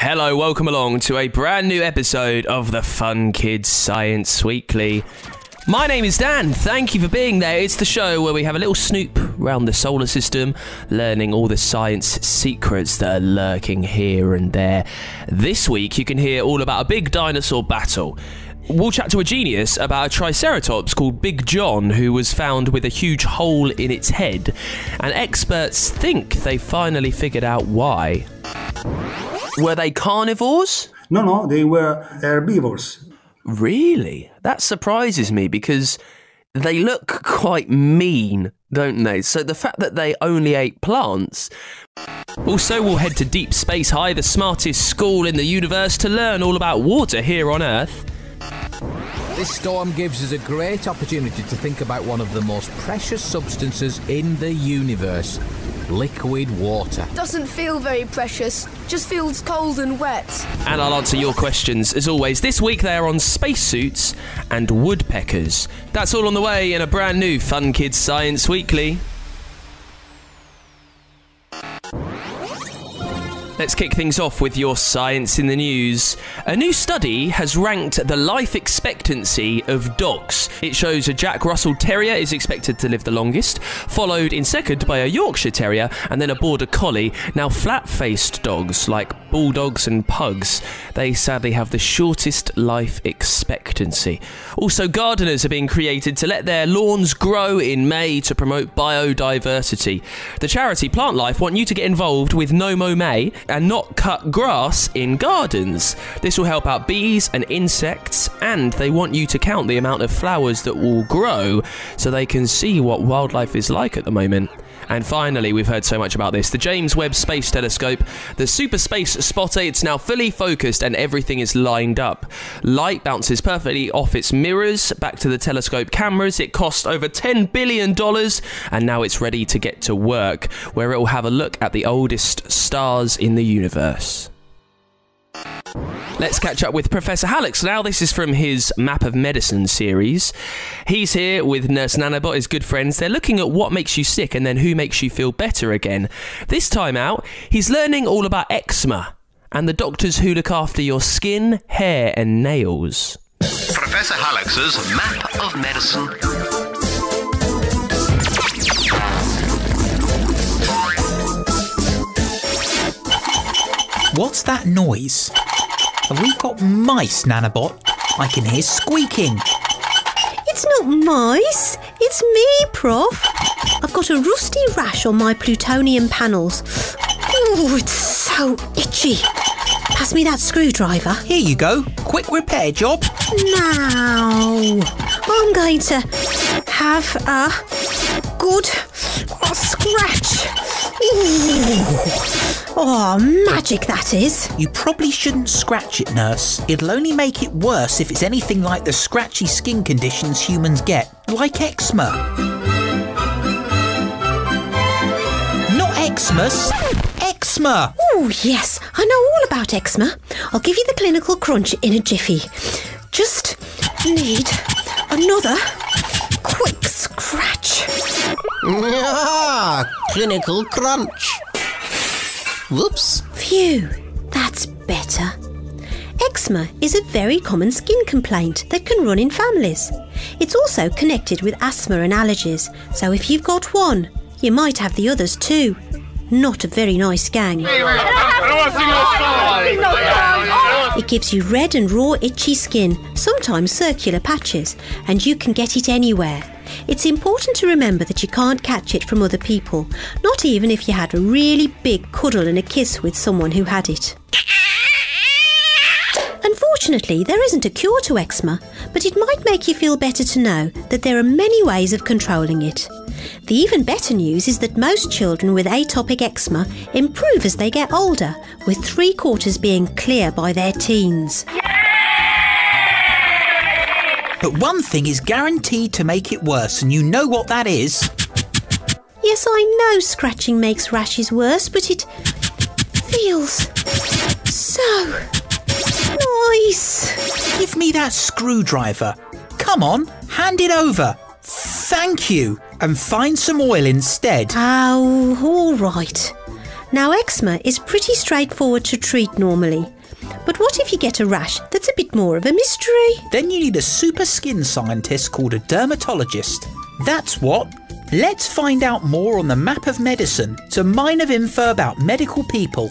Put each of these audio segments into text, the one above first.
Hello, welcome along to a brand new episode of the Fun Kids Science Weekly. My name is Dan. Thank you for being there. It's the show where we have a little snoop around the solar system, learning all the science secrets that are lurking here and there. This week, you can hear all about a big dinosaur battle. We'll chat to a genius about a triceratops called Big John, who was found with a huge hole in its head. And experts think they finally figured out why. Were they carnivores? No, no, they were herbivores. Really? That surprises me because they look quite mean, don't they? So the fact that they only ate plants. Also, we'll head to Deep Space High, the smartest school in the universe, to learn all about water here on Earth. This storm gives us a great opportunity to think about one of the most precious substances in the universe liquid water. Doesn't feel very precious, just feels cold and wet. And I'll answer your questions as always. This week they are on spacesuits and woodpeckers. That's all on the way in a brand new Fun Kids Science Weekly. Let's kick things off with your science in the news. A new study has ranked the life expectancy of dogs. It shows a Jack Russell Terrier is expected to live the longest, followed in second by a Yorkshire Terrier and then a Border Collie. Now, flat faced dogs like bulldogs and pugs, they sadly have the shortest life expectancy. Also, gardeners are being created to let their lawns grow in May to promote biodiversity. The charity Plantlife want you to get involved with No Mow May and not cut grass in gardens. This will help out bees and insects, and they want you to count the amount of flowers that will grow so they can see what wildlife is like at the moment. And finally, we've heard so much about this the James Webb Space Telescope, the Super Space Spotter, it's now fully focused and everything is lined up. Light bounces perfectly off its mirrors back to the telescope cameras. It cost over $10 billion and now it's ready to get to work, where it will have a look at the oldest stars in the universe. Let's catch up with Professor Hallux. Now, this is from his Map of Medicine series. He's here with Nurse Nanobot, his good friends. They're looking at what makes you sick and then who makes you feel better again. This time out, he's learning all about eczema and the doctors who look after your skin, hair, and nails. Professor Hallux's Map of Medicine. What's that noise? Have we got mice, Nanobot? I can hear squeaking. It's not mice, it's me, Prof. I've got a rusty rash on my plutonium panels. Oh, it's so itchy. Pass me that screwdriver. Here you go. Quick repair job. Now, I'm going to have a good scratch. Ooh. Oh, magic that is. You probably shouldn't scratch it, nurse. It'll only make it worse if it's anything like the scratchy skin conditions humans get, like eczema. Not Xmas, eczema. Oh, yes, I know all about eczema. I'll give you the clinical crunch in a jiffy. Just need another quick scratch. Ah, clinical crunch. Whoops. Phew, that's better. Eczema is a very common skin complaint that can run in families. It's also connected with asthma and allergies, so if you've got one, you might have the others too. Not a very nice gang. It gives you red and raw itchy skin, sometimes circular patches, and you can get it anywhere. It's important to remember that you can't catch it from other people, not even if you had a really big cuddle and a kiss with someone who had it. Unfortunately, there isn't a cure to eczema, but it might make you feel better to know that there are many ways of controlling it. The even better news is that most children with atopic eczema improve as they get older, with three quarters being clear by their teens. But one thing is guaranteed to make it worse, and you know what that is. Yes, I know scratching makes rashes worse, but it feels so nice. Give me that screwdriver. Come on, hand it over. Thank you. And find some oil instead. Oh, all right. Now, eczema is pretty straightforward to treat normally. But what if you get a rash that's a bit more of a mystery? Then you need a super skin scientist called a dermatologist. That's what. Let's find out more on the map of medicine. to mine of info about medical people.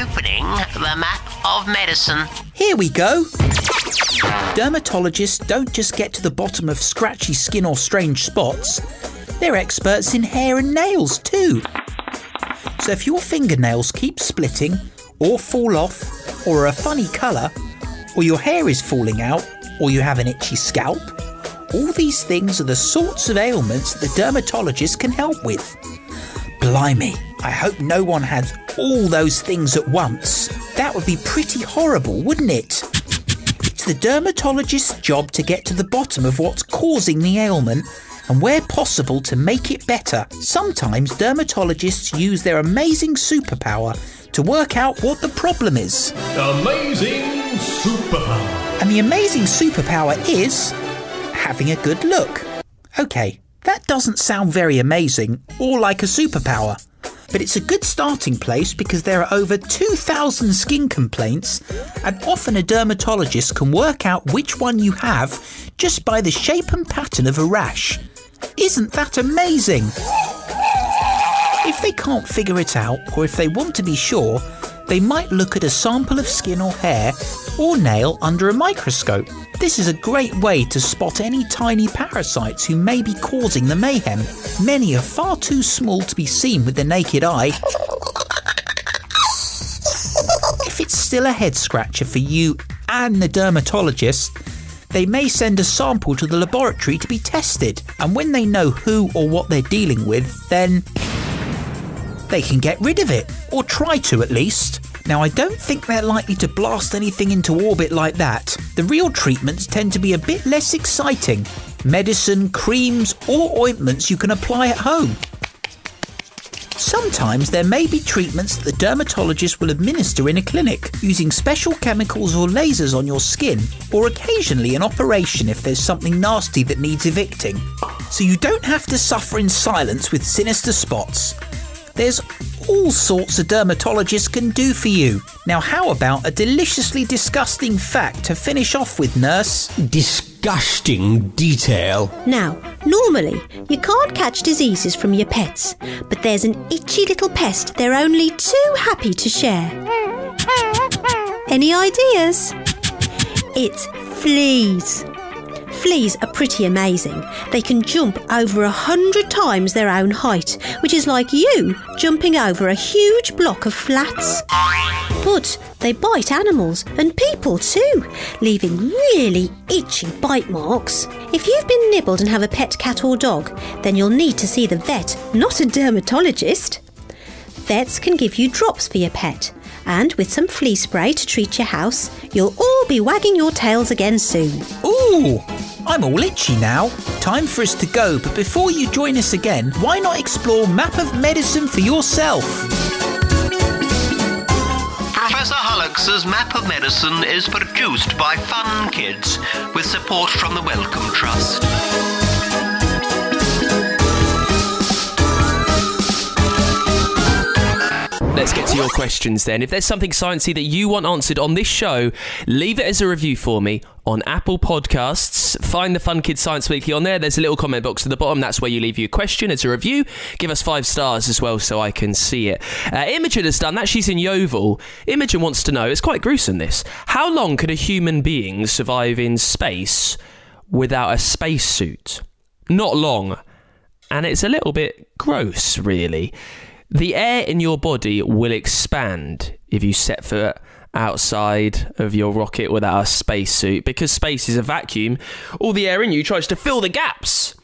Opening the map of medicine. Here we go. Dermatologists don't just get to the bottom of scratchy skin or strange spots, they're experts in hair and nails too. So if your fingernails keep splitting, or fall off, or a funny colour, or your hair is falling out, or you have an itchy scalp, all these things are the sorts of ailments that the dermatologist can help with. Blimey, I hope no one has all those things at once. That would be pretty horrible, wouldn't it? It's the dermatologist's job to get to the bottom of what's causing the ailment and, where possible, to make it better. Sometimes dermatologists use their amazing superpower to work out what the problem is. Amazing superpower. And the amazing superpower is having a good look. Okay, that doesn't sound very amazing or like a superpower. But it's a good starting place because there are over 2,000 skin complaints, and often a dermatologist can work out which one you have just by the shape and pattern of a rash. Isn't that amazing? If they can't figure it out, or if they want to be sure, they might look at a sample of skin or hair or nail under a microscope. This is a great way to spot any tiny parasites who may be causing the mayhem. Many are far too small to be seen with the naked eye. If it's still a head scratcher for you and the dermatologist, they may send a sample to the laboratory to be tested, and when they know who or what they're dealing with, then they can get rid of it, or try to at least. Now, I don't think they're likely to blast anything into orbit like that. The real treatments tend to be a bit less exciting medicine, creams, or ointments you can apply at home. Sometimes there may be treatments that the dermatologist will administer in a clinic using special chemicals or lasers on your skin, or occasionally an operation if there's something nasty that needs evicting. So you don't have to suffer in silence with sinister spots. There's all sorts a dermatologist can do for you. Now, how about a deliciously disgusting fact to finish off with, nurse? Disgusting detail. Now, normally, you can't catch diseases from your pets, but there's an itchy little pest they're only too happy to share. Any ideas? It's fleas. Fleas are pretty amazing. They can jump over a hundred times their own height, which is like you jumping over a huge block of flats. But they bite animals and people too, leaving really itchy bite marks. If you've been nibbled and have a pet cat or dog, then you'll need to see the vet, not a dermatologist. Vets can give you drops for your pet, and with some flea spray to treat your house, you'll all be wagging your tails again soon. Ooh, I'm all itchy now. Time for us to go, but before you join us again, why not explore Map of Medicine for yourself? Professor Hallux's Map of Medicine is produced by Fun Kids with support from the Wellcome Trust. Your questions then. If there's something sciencey that you want answered on this show, leave it as a review for me on Apple Podcasts. Find the Fun Kids Science Weekly on there. There's a little comment box at the bottom. That's where you leave your question as a review. Give us five stars as well so I can see it. Uh, Imogen has done that. She's in Yeovil. Imogen wants to know, it's quite gruesome this, how long could a human being survive in space without a spacesuit? Not long. And it's a little bit gross, really. The air in your body will expand if you set foot outside of your rocket without a spacesuit because space is a vacuum. All the air in you tries to fill the gaps.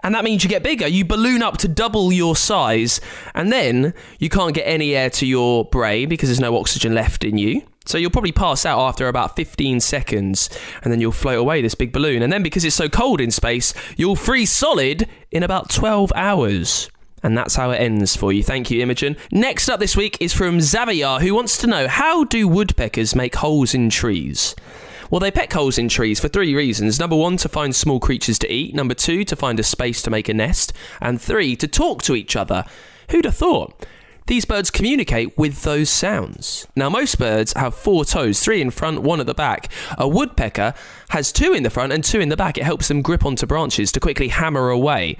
And that means you get bigger. You balloon up to double your size, and then you can't get any air to your brain because there's no oxygen left in you. So you'll probably pass out after about 15 seconds, and then you'll float away this big balloon. And then because it's so cold in space, you'll freeze solid in about 12 hours. And that's how it ends for you. Thank you, Imogen. Next up this week is from Xavier, who wants to know how do woodpeckers make holes in trees? Well, they peck holes in trees for three reasons. Number one, to find small creatures to eat. Number two, to find a space to make a nest. And three, to talk to each other. Who'd have thought? These birds communicate with those sounds. Now, most birds have four toes, three in front, one at the back. A woodpecker has two in the front and two in the back. It helps them grip onto branches to quickly hammer away.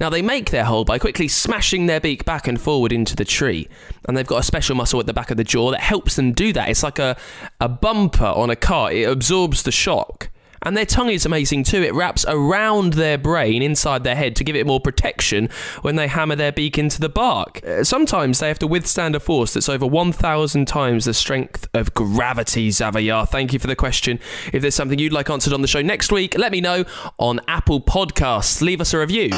Now, they make their hole by quickly smashing their beak back and forward into the tree. And they've got a special muscle at the back of the jaw that helps them do that. It's like a, a bumper on a car, it absorbs the shock. And their tongue is amazing too. It wraps around their brain inside their head to give it more protection when they hammer their beak into the bark. Uh, Sometimes they have to withstand a force that's over 1,000 times the strength of gravity, Xavier. Thank you for the question. If there's something you'd like answered on the show next week, let me know on Apple Podcasts. Leave us a review.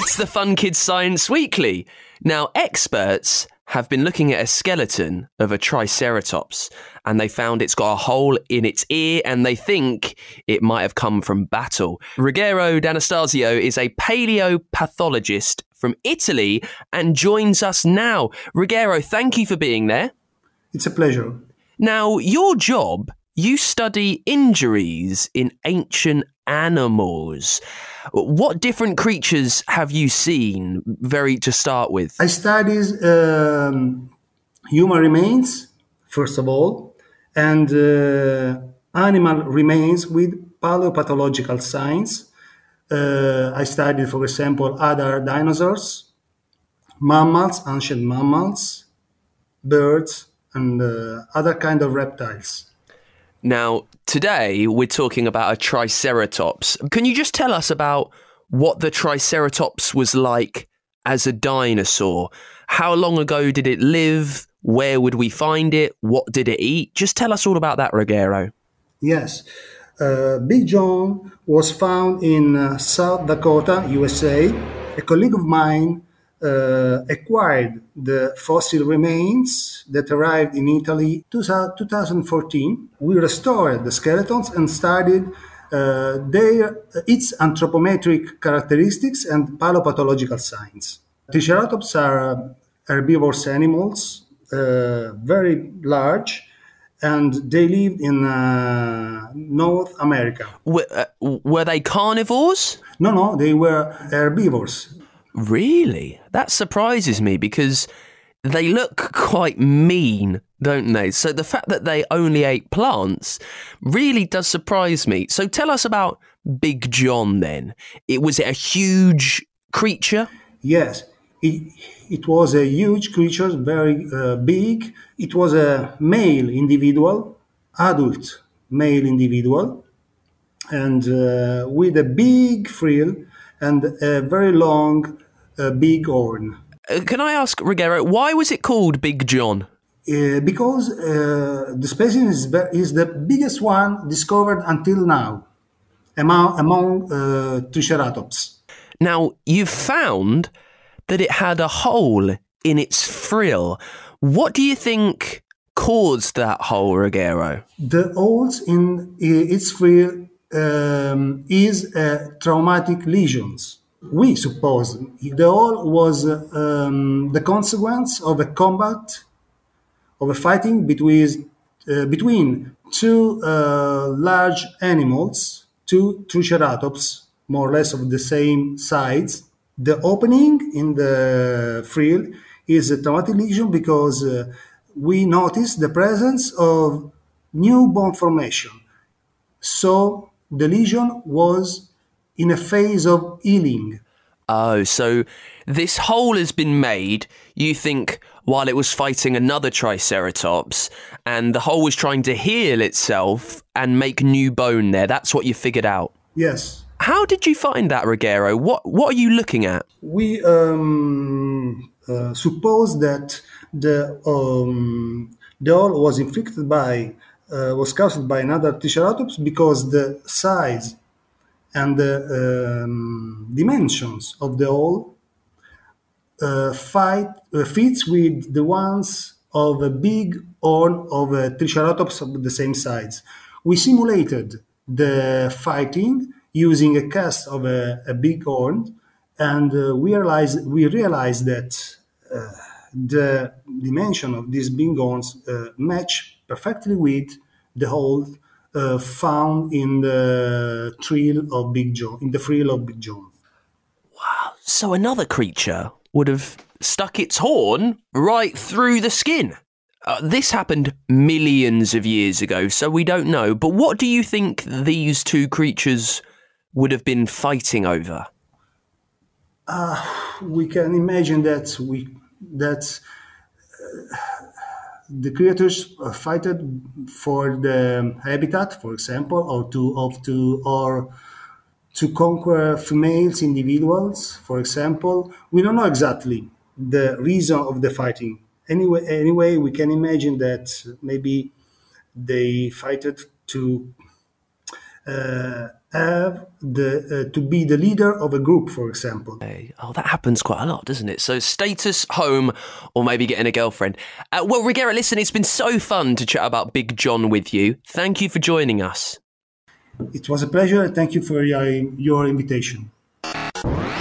It's the Fun Kids Science Weekly. Now, experts have been looking at a skeleton of a Triceratops and they found it's got a hole in its ear and they think it might have come from battle. Ruggero D'Anastasio is a paleopathologist from Italy and joins us now. Ruggero, thank you for being there. It's a pleasure. Now, your job, you study injuries in ancient animals. What different creatures have you seen, very to start with? I studies um, human remains, first of all, and uh, animal remains with paleopathological signs. Uh, I studied, for example, other dinosaurs, mammals, ancient mammals, birds, and uh, other kind of reptiles. Now, today we're talking about a Triceratops. Can you just tell us about what the Triceratops was like as a dinosaur? How long ago did it live? Where would we find it? What did it eat? Just tell us all about that, Ruggero. Yes. Uh, Big John was found in uh, South Dakota, USA. A colleague of mine uh, acquired the fossil remains that arrived in Italy 2014. We restored the skeletons and studied uh, their its anthropometric characteristics and paleopathological signs. Triceratops are herbivorous animals, uh, very large, and they lived in uh, North America. Were, uh, were they carnivores? No, no, they were herbivores. Really? That surprises me because they look quite mean, don't they? So the fact that they only ate plants really does surprise me. So tell us about Big John then. It was it a huge creature? Yes. It, it was a huge creature, very uh, big. It was a male individual, adult male individual, and uh, with a big frill and a very long, uh, big horn. Uh, can I ask, Ruggero, why was it called Big John? Uh, because uh, the specimen is, is the biggest one discovered until now among, among uh, Triceratops. Now, you've found that it had a hole in its frill. What do you think caused that hole, Ruggero? The holes in its frill um, is uh, traumatic lesions. We suppose the hole was um, the consequence of a combat, of a fighting between uh, between two uh, large animals, two triceratops, more or less of the same size. The opening in the frill is a traumatic lesion because uh, we notice the presence of new bone formation. So the lesion was in a phase of healing. Oh, so this hole has been made, you think, while it was fighting another Triceratops, and the hole was trying to heal itself and make new bone there. That's what you figured out. Yes, How did you find that, Ruggero? What What are you looking at? we um, uh, suppose that the um, the hole was inflicted by uh, was caused by another Triceratops because the size and the um, dimensions of the hole uh, fight, uh, fits with the ones of a big horn of a Triceratops of the same size. We simulated the fighting using a cast of a, a big horn, and uh, we realized we realized that uh, the dimension of these big horns uh, match perfectly with the hole uh, found in the frill of Big John, in the frill of Big John. Wow! So another creature would have stuck its horn right through the skin. Uh, this happened millions of years ago, so we don't know. But what do you think these two creatures would have been fighting over? Uh, we can imagine that we that uh, the creatures fight for the habitat, for example, or to of to or to conquer females individuals, for example. We don't know exactly the reason of the fighting. Anyway, anyway, we can imagine that maybe they fight to uh, have the uh, to be the leader of a group, for example. Oh, that happens quite a lot, doesn't it? So status, home, or maybe getting a girlfriend. Uh, well, Ruggero, listen, it's been so fun to chat about Big John with you. Thank you for joining us. It was a pleasure. Thank you for your, your invitation.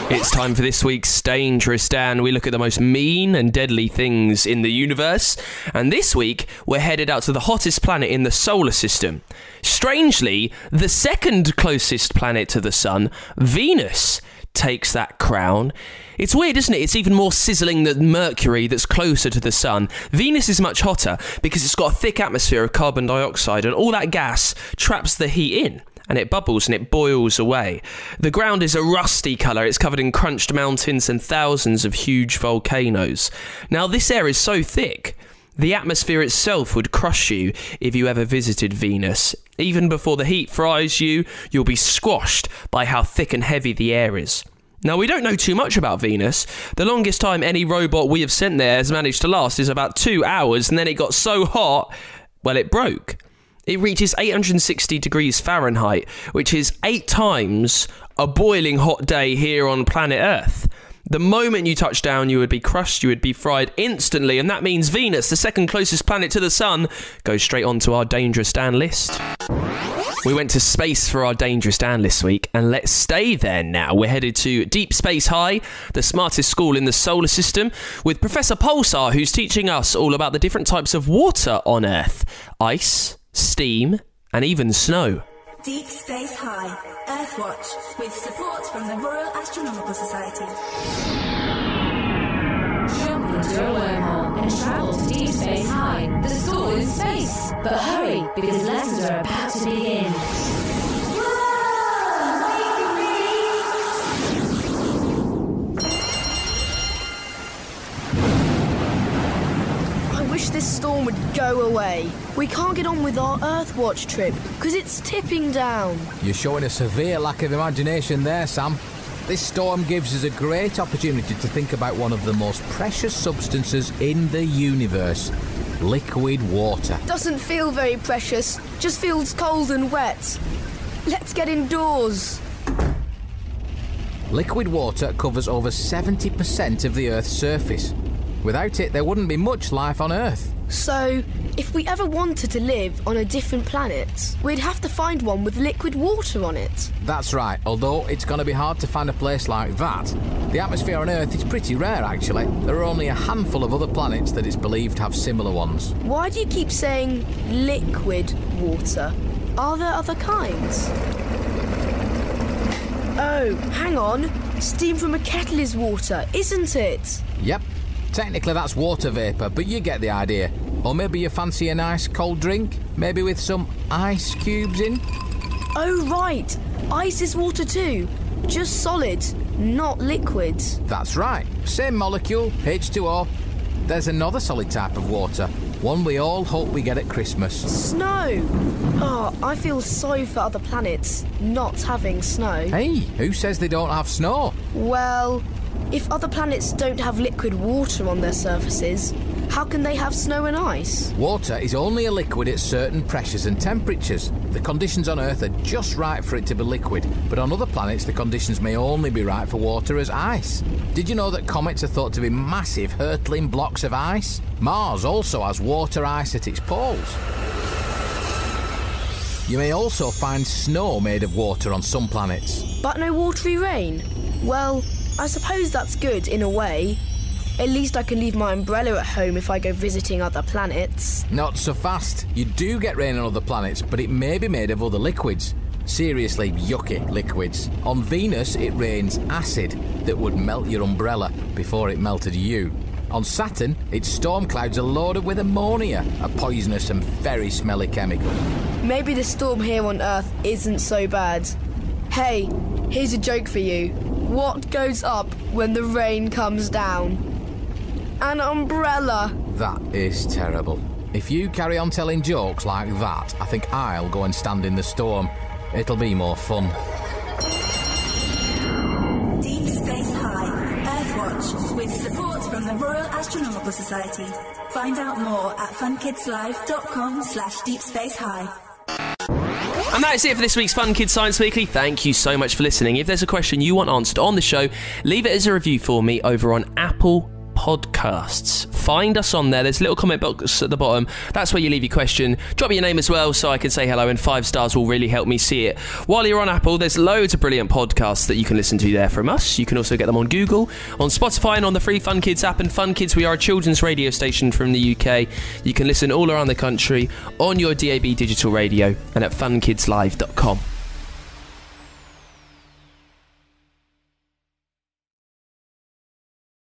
It's time for this week's Dangerous Dan. We look at the most mean and deadly things in the universe. And this week, we're headed out to the hottest planet in the solar system. Strangely, the second closest planet to the Sun, Venus, takes that crown. It's weird, isn't it? It's even more sizzling than Mercury that's closer to the Sun. Venus is much hotter because it's got a thick atmosphere of carbon dioxide, and all that gas traps the heat in and it bubbles and it boils away. The ground is a rusty colour, it's covered in crunched mountains and thousands of huge volcanoes. Now, this air is so thick. The atmosphere itself would crush you if you ever visited Venus. Even before the heat fries you, you'll be squashed by how thick and heavy the air is. Now, we don't know too much about Venus. The longest time any robot we have sent there has managed to last is about two hours, and then it got so hot, well, it broke. It reaches 860 degrees Fahrenheit, which is eight times a boiling hot day here on planet Earth. The moment you touch down, you would be crushed, you would be fried instantly, and that means Venus, the second closest planet to the Sun, goes straight onto our Dangerous Dan list. We went to space for our Dangerous Dan this week, and let's stay there now. We're headed to Deep Space High, the smartest school in the solar system, with Professor Pulsar, who's teaching us all about the different types of water on Earth ice, steam, and even snow. Deep Space High, Earthwatch, with support from the Royal Astronomical Society. Jump into a wormhole and travel to Deep Space High, the school in space. But hurry, because lessons are about to begin. Wish this storm would go away. We can't get on with our Earthwatch trip because it's tipping down. You're showing a severe lack of imagination there, Sam. This storm gives us a great opportunity to think about one of the most precious substances in the universe liquid water. Doesn't feel very precious, just feels cold and wet. Let's get indoors. Liquid water covers over 70% of the Earth's surface. Without it, there wouldn't be much life on Earth. So, if we ever wanted to live on a different planet, we'd have to find one with liquid water on it. That's right, although it's going to be hard to find a place like that. The atmosphere on Earth is pretty rare, actually. There are only a handful of other planets that it's believed have similar ones. Why do you keep saying liquid water? Are there other kinds? Oh, hang on. Steam from a kettle is water, isn't it? Yep. Technically, that's water vapour, but you get the idea. Or maybe you fancy a nice cold drink? Maybe with some ice cubes in? Oh, right. Ice is water too. Just solid, not liquid. That's right. Same molecule, H2O. There's another solid type of water, one we all hope we get at Christmas. Snow! Oh, I feel sorry for other planets not having snow. Hey, who says they don't have snow? Well, if other planets don't have liquid water on their surfaces, how can they have snow and ice? Water is only a liquid at certain pressures and temperatures. The conditions on Earth are just right for it to be liquid, but on other planets the conditions may only be right for water as ice. Did you know that comets are thought to be massive hurtling blocks of ice? Mars also has water ice at its poles. You may also find snow made of water on some planets. But no watery rain? Well, I suppose that's good in a way. At least I can leave my umbrella at home if I go visiting other planets. Not so fast. You do get rain on other planets, but it may be made of other liquids. Seriously yucky liquids. On Venus, it rains acid that would melt your umbrella before it melted you. On Saturn, its storm clouds are loaded with ammonia, a poisonous and very smelly chemical. Maybe the storm here on Earth isn't so bad. Hey, here's a joke for you. What goes up when the rain comes down? An umbrella. That is terrible. If you carry on telling jokes like that, I think I'll go and stand in the storm. It'll be more fun. Deep Space High, Earthwatch, with support from the Royal Astronomical Society. Find out more at funkidslive.com slash deep high. And that is it for this week's Fun Kids Science Weekly. Thank you so much for listening. If there's a question you want answered on the show, leave it as a review for me over on Apple Podcasts. Find us on there. There's a little comment box at the bottom. That's where you leave your question. Drop your name as well so I can say hello, and five stars will really help me see it. While you're on Apple, there's loads of brilliant podcasts that you can listen to there from us. You can also get them on Google, on Spotify, and on the free Fun Kids app. And Fun Kids, we are a children's radio station from the UK. You can listen all around the country on your DAB digital radio and at funkidslive.com.